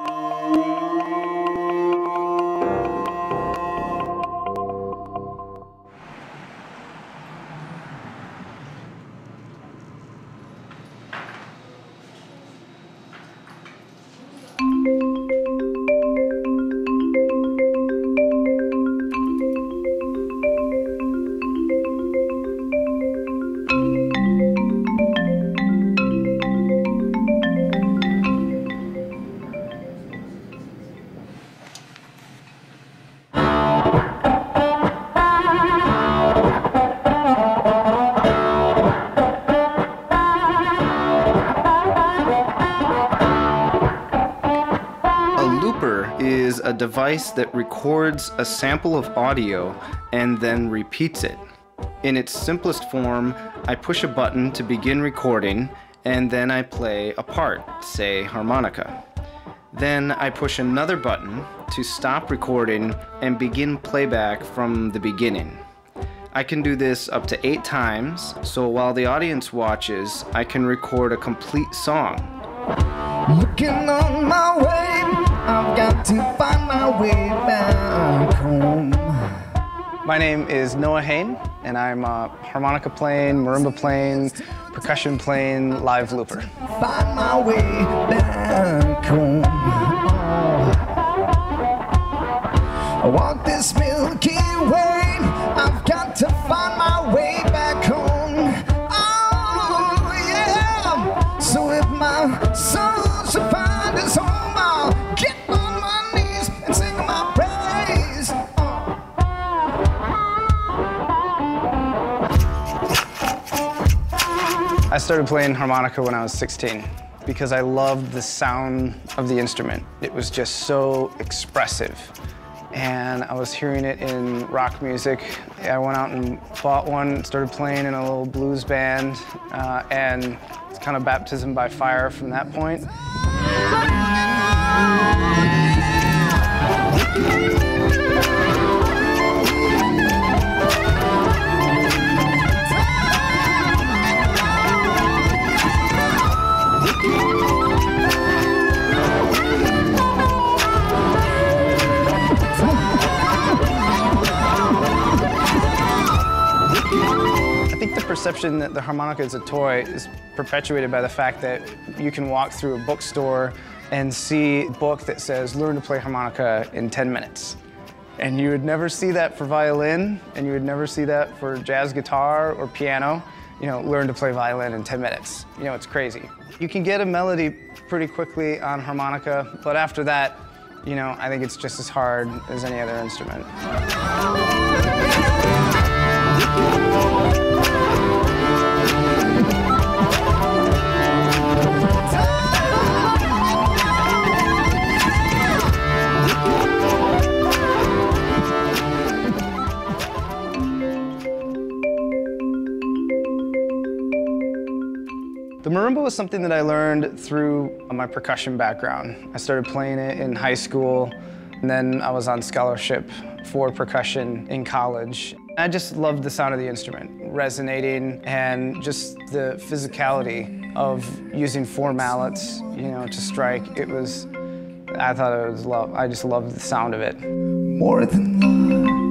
Música a device that records a sample of audio and then repeats it. In its simplest form, I push a button to begin recording and then I play a part, say harmonica. Then I push another button to stop recording and begin playback from the beginning. I can do this up to eight times, so while the audience watches, I can record a complete song. Looking on my way I've got to find my way back home. My name is Noah Hoehn, and I'm a harmonica playing, marimba playing, percussion playing, live looper. Find my way back home. I walk this Milky Way. I've got to find my way I started playing harmonica when I was 16 because I loved the sound of the instrument. It was just so expressive. And I was hearing it in rock music. I went out and bought one, started playing in a little blues band, uh, and it's kind of baptism by fire from that point. Perception that the harmonica is a toy is perpetuated by the fact that you can walk through a bookstore and see a book that says, learn to play harmonica in 10 minutes. And you would never see that for violin, and you would never see that for jazz guitar or piano. You know, learn to play violin in 10 minutes. You know, it's crazy. You can get a melody pretty quickly on harmonica, but after that, you know, I think it's just as hard as any other instrument. The marimba was something that I learned through my percussion background. I started playing it in high school, and then I was on scholarship for percussion in college. I just loved the sound of the instrument, resonating, and just the physicality of using four mallets, you know, to strike. It was, I thought it was love. I just loved the sound of it. More than luck.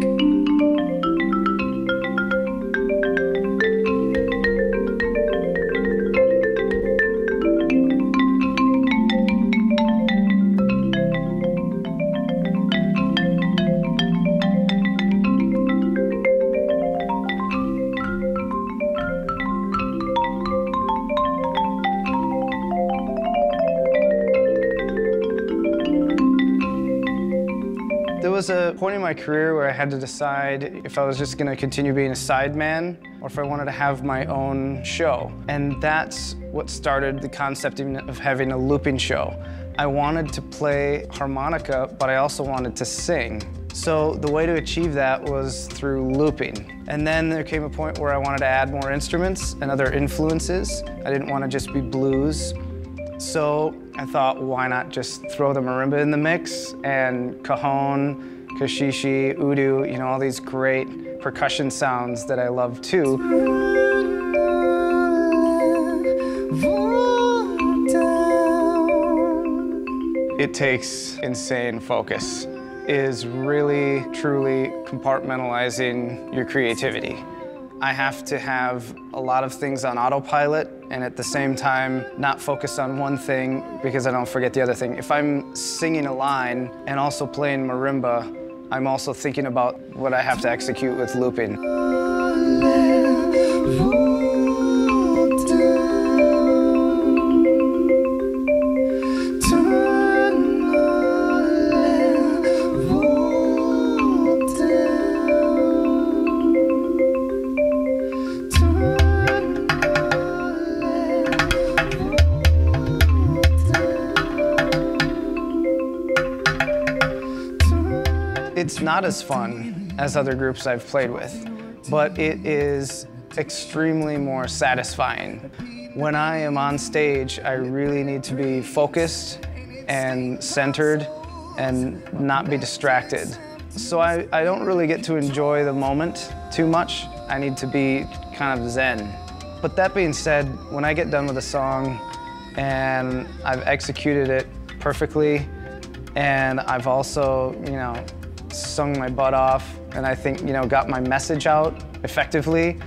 Was a point in my career where I had to decide if I was just going to continue being a sideman or if I wanted to have my own show. And that's what started the concept of having a looping show. I wanted to play harmonica, but I also wanted to sing. So the way to achieve that was through looping. And then there came a point where I wanted to add more instruments and other influences. I didn't want to just be blues. So I thought, why not just throw the marimba in the mix and cajon, caxixi, udu, you know, all these great percussion sounds that I love too. It takes insane focus. Is really, truly compartmentalizing your creativity. I have to have a lot of things on autopilot and at the same time not focus on one thing because I don't forget the other thing. If I'm singing a line and also playing marimba, I'm also thinking about what I have to execute with looping. It's not as fun as other groups I've played with, but it is extremely more satisfying. When I am on stage, I really need to be focused and centered and not be distracted. So I, I don't really get to enjoy the moment too much. I need to be kind of zen. But that being said, when I get done with a song and I've executed it perfectly, and I've also, you know, sung my butt off, and I think, you know, got my message out effectively,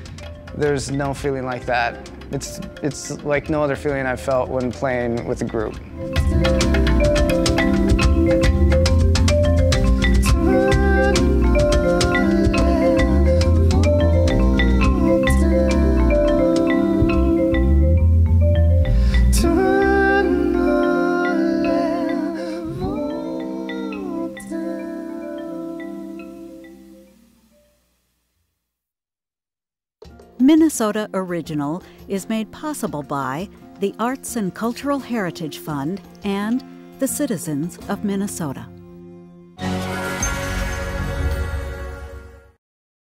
there's no feeling like that. It's, it's like no other feeling I've felt when playing with a group. Minnesota Original is made possible by the Arts and Cultural Heritage Fund and the citizens of Minnesota.